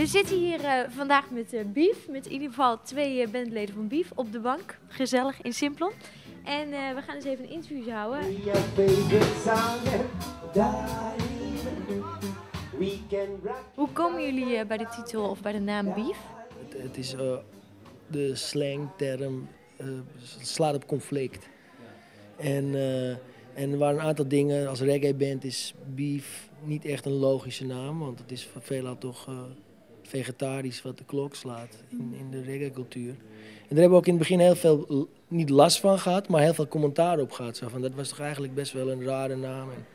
We zitten hier eh, vandaag met eh, Beef, met in ieder geval twee eh, bandleden van Beef op de bank. Gezellig in Simplon. En eh, we gaan eens even een interview houden. Hoe komen jullie eh, bij de titel of bij de naam Beef? Het, het is eh, de slangterm, eh slaat op conflict. En, eh, en er waren een aantal dingen, als reggae band is beef niet echt een logische naam, want het is veelal toch eh, vegetarisch wat de klok slaat in, in de reggae cultuur. En daar hebben we ook in het begin heel veel, niet last van gehad, maar heel veel commentaar op gehad. Zo van, dat was toch eigenlijk best wel een rare naam. En,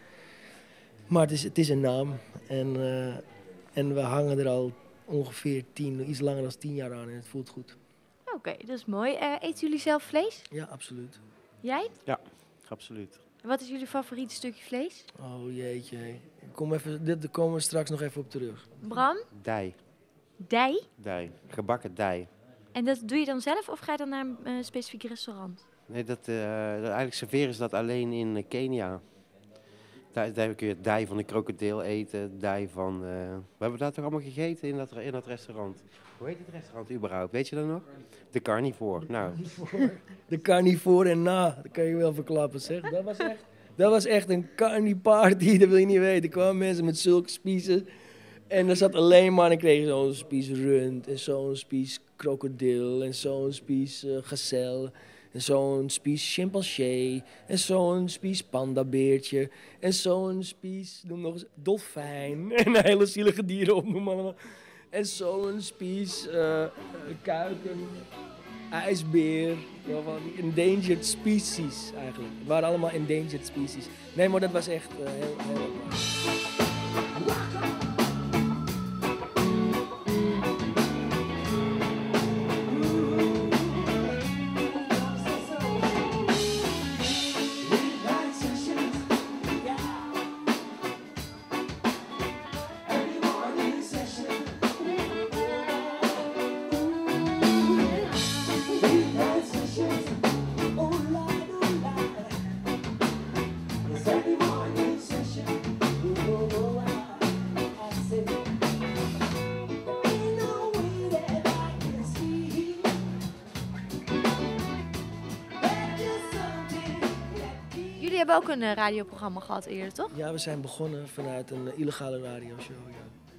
maar het is, het is een naam en, eh, en we hangen er al ongeveer tien, iets langer dan tien jaar aan en het voelt goed. Oké, dat is mooi. Eh, eten jullie zelf vlees? Ja, absoluut. Jij? Absoluut. Wat is jullie favoriete stukje vlees? Oh jeetje. Kom even, dit, daar komen we straks nog even op terug. Bram? Dij. Dij? Dij. Gebakken dij. En dat doe je dan zelf of ga je dan naar een eh, specifiek restaurant? Nee, dat, eh, dat- eigenlijk serveren ze dat alleen in eh, Kenia. Daar, daar kun je dij van de krokodil eten, dij van... eh, we hebben dat toch allemaal gegeten in dat, in dat restaurant? Hoe heet het restaurant überhaupt? Weet je dat nog? De Carnivore. Nou, De carnivore en na, dat kan je wel verklappen zeg. Dat was echt, dat was echt een carniparty, dat wil je niet weten. Er kwamen mensen met zulke spiezen. En er zat alleen maar, ik kreeg zo'n spies rund, en zo'n spies krokodil, en zo'n spies eh gazelle, en zo'n spies chimpansee, en zo'n spies pandabeertje, en zo'n spies, noem nog eens, dolfijn, en hele zielige dieren op, noem allemaal. En zo'n spies eh, kuiken, ijsbeer, endangered species eigenlijk. Het waren allemaal endangered species. Nee, maar dat was echt heel, heel hebben ook een eh, radioprogramma gehad eerder, toch? Ja, we zijn begonnen vanuit een eh, illegale radioshow. Ja.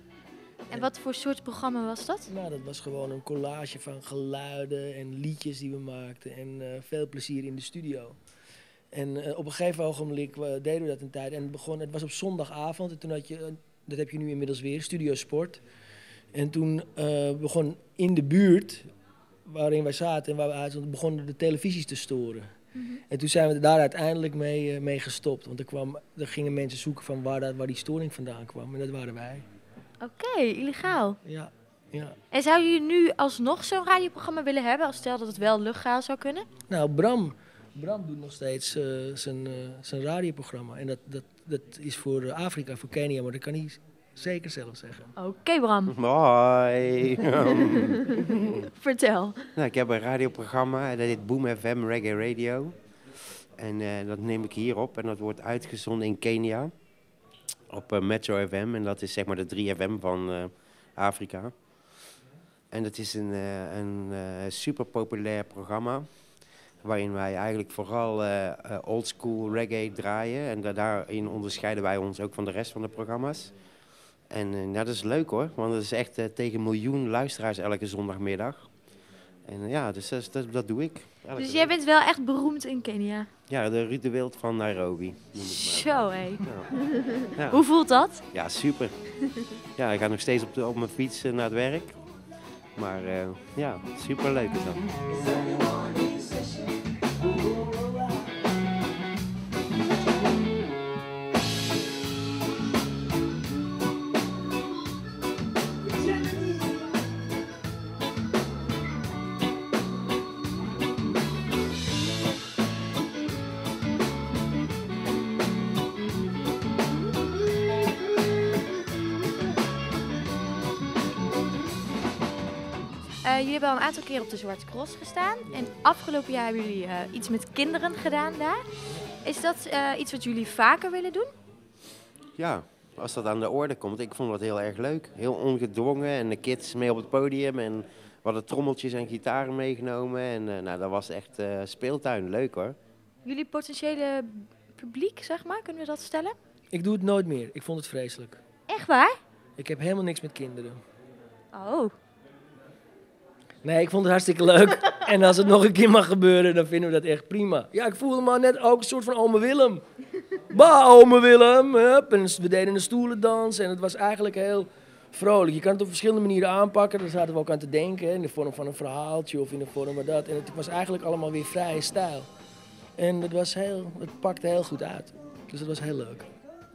En wat voor soort programma was dat? Nou, dat was gewoon een collage van geluiden en liedjes die we maakten. En eh, veel plezier in de studio. En op een gegeven ogenblik deden we dat een tijd. En het, begon, het was op zondagavond. En toen had je, dat heb je nu inmiddels weer, Studio Sport. En toen begon in de buurt waarin wij zaten en waar we uitzonden, begonnen de televisies te storen. En toen zijn we daar uiteindelijk mee, eh, mee gestopt. Want er, kwam, er gingen mensen zoeken van waar, dat, waar die storing vandaan kwam. En dat waren wij. Oké, illegaal. Ja, ja. En zou je nu alsnog zo'n radioprogramma willen hebben, als stel dat het wel legaal zou kunnen? Nou, Bram, Bram doet nog steeds eh, zijn, eh, zijn radioprogramma. En dat, dat, dat is voor Afrika, voor Kenia, maar dat kan hij zeker zelf zeggen. Oké, Bram, Hoi. vertel. nou, ik heb een radioprogramma, dat heet Boom FM Reggae Radio. En eh, dat neem ik hier op en dat wordt uitgezonden in Kenia. Op eh, Metro FM en dat is zeg maar de 3FM van eh, Afrika. En dat is een, eh, een eh, super populair programma. Waarin wij eigenlijk vooral oldschool reggae draaien. En da- daarin onderscheiden wij ons ook van de rest van de programma's. En nou, dat is leuk hoor, want dat is echt eh, tegen een miljoen luisteraars elke zondagmiddag. En eh, ja, dus dat, dat, dat doe ik. Dus jij bent wel echt beroemd in Kenia. Ja, de Ruud de Wild van Nairobi. Zo, hé. Ja. Ja. Hoe voelt dat? Ja, super. Ja, ik ga nog steeds op, de, op mijn fiets naar het werk. Maar ja, super leuk is dat. Jullie hebben al een aantal keer op de Zwarte Cross gestaan. En afgelopen jaar hebben jullie eh, iets met kinderen gedaan daar. Is dat eh, iets wat jullie vaker willen doen? Ja, als dat aan de orde komt. Ik vond dat heel erg leuk. Heel ongedwongen en de kids mee op het podium. En we hadden trommeltjes en gitaren meegenomen. En eh, nou, dat was echt eh, speeltuin. Leuk hoor. Jullie potentiële publiek, zeg maar, kunnen we dat stellen? Ik doe het nooit meer. Ik vond het vreselijk. Echt waar? Ik heb helemaal niks met kinderen. Oh. Nee, ik vond het hartstikke leuk. en als het nog een keer mag gebeuren, dan vinden we dat echt prima. Ja, ik voelde me net ook een soort van ome Willem. Bah, ome Willem. Hup. En we deden een stoelendans en het was eigenlijk heel vrolijk. Je kan het op verschillende manieren aanpakken. Daar zaten we ook aan te denken. hè, In de vorm van een verhaaltje of in de vorm van dat. En het was eigenlijk allemaal weer vrije stijl. En het, was heel, het pakte heel goed uit. Dus dat was heel leuk.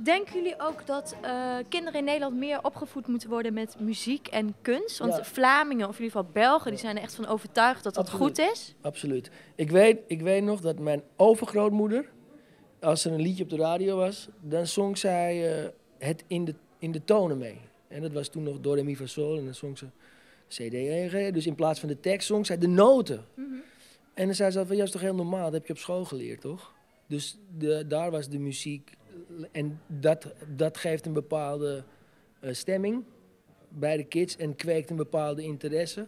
Denken jullie ook dat eh, kinderen in Nederland meer opgevoed moeten worden met muziek en kunst? Want Ja. Vlamingen, of in ieder geval Belgen, die zijn er echt van overtuigd dat dat Absoluut. goed is. Absoluut. Ik weet, ik weet nog dat mijn overgrootmoeder, als er een liedje op de radio was, dan zong zij eh, het in de, in de tonen mee. En dat was toen nog Do, Re, Mi, Fa, Sol. En dan zong ze C, D, E, G. Dus in plaats van de tekst zong zij de noten. En dan zei ze van, ja, dat is toch heel normaal, dat heb je op school geleerd, toch? Dus de, daar was de muziek. En dat, dat geeft een bepaalde eh, stemming bij de kids en kweekt een bepaalde interesse.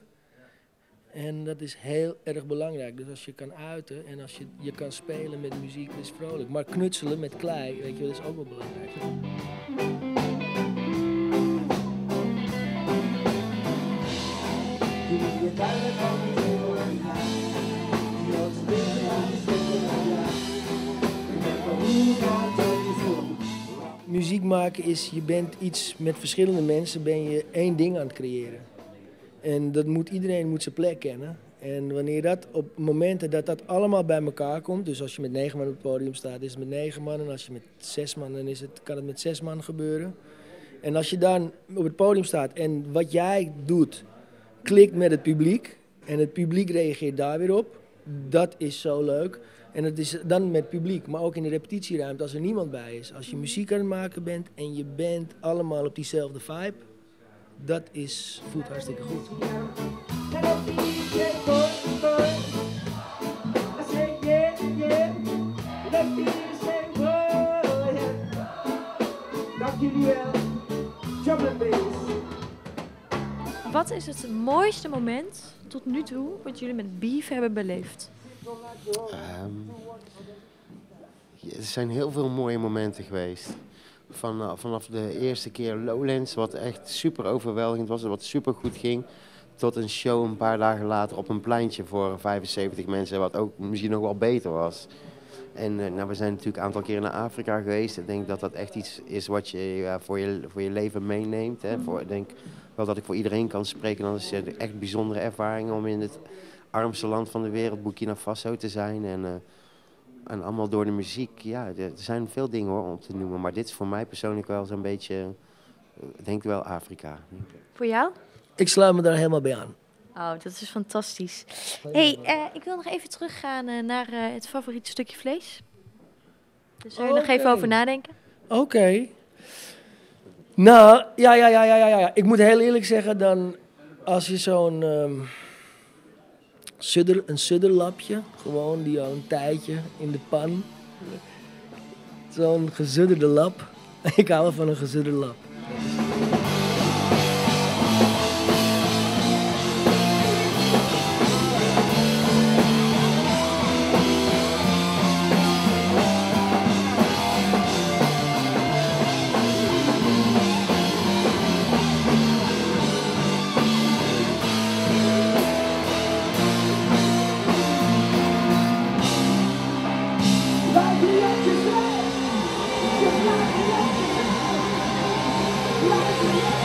En dat is heel erg belangrijk. Dus als je kan uiten en als je, je kan spelen met muziek, is vrolijk. Maar knutselen met klei, weet je, is ook wel belangrijk. Maken is, je bent iets met verschillende mensen, ben je één ding aan het creëren. En dat moet, iedereen moet zijn plek kennen. En wanneer dat op momenten dat dat allemaal bij elkaar komt, dus als je met negen man op het podium staat, is het met negen man. En als je met zes man, dan is het, kan het met zes man gebeuren. En als je dan op het podium staat en wat jij doet, klikt met het publiek. En het publiek reageert daar weer op. Dat is zo leuk. En het is dan met publiek, maar ook in de repetitieruimte als er niemand bij is. Als je muziek aan het maken bent en je bent allemaal op diezelfde vibe, dat is, voelt hartstikke goed. Wat is het mooiste moment tot nu toe wat jullie met Beef hebben beleefd? Ja, er zijn heel veel mooie momenten geweest. Van, eh, vanaf de eerste keer Lowlands, wat echt super overweldigend was en wat super goed ging. Tot een show een paar dagen later op een pleintje voor 75 mensen, wat ook misschien nog wel beter was. En eh, nou, we zijn natuurlijk een aantal keren naar Afrika geweest. Ik denk dat dat echt iets is wat je ja, voor, je voor je leven meeneemt. Hè. Voor, ik denk wel dat ik voor iedereen kan spreken. Dan is het echt bijzondere ervaring om in het armste land van de wereld, Burkina Faso, te zijn. En, eh, en allemaal door de muziek. Ja, er zijn veel dingen hoor, om te noemen. Maar dit is voor mij persoonlijk wel zo'n beetje, eh, ik denk wel Afrika. Voor jou? Ik sluit me daar helemaal bij aan. Oh, dat is fantastisch. hey, eh, ik wil nog even teruggaan eh, naar eh, het favoriete stukje vlees. Dus zou je nog even over nadenken? Oké. Nou, ja, ja, ja, ja, ja, ja. Ik moet heel eerlijk zeggen, dan als je zo'n ehm een sudderlapje, gewoon die al een tijdje in de pan, zo'n gezudderde lap. Ik hou van een gezudderde lap. Thank you.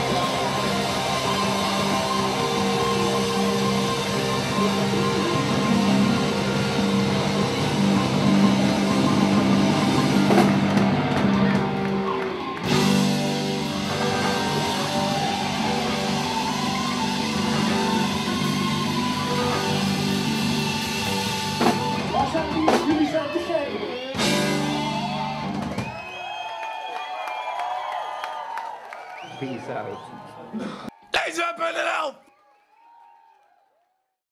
out.